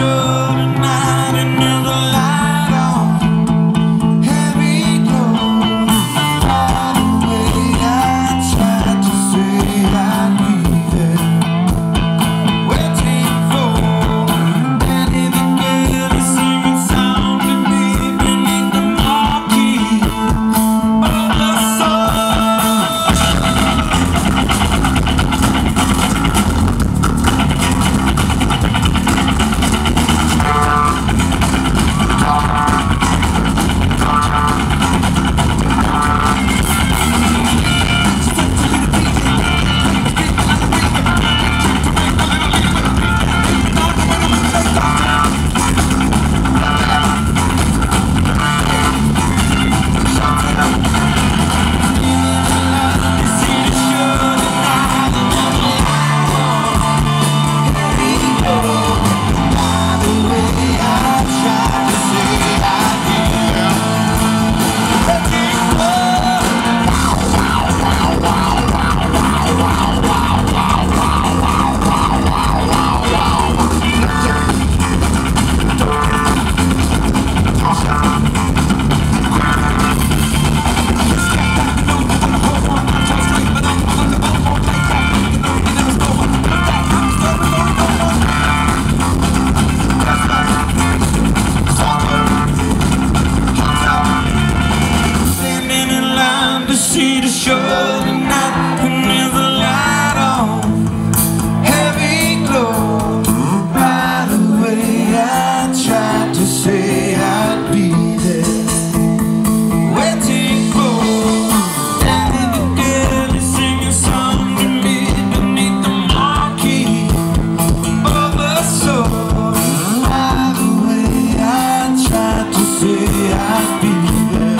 show. a vida.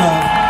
love.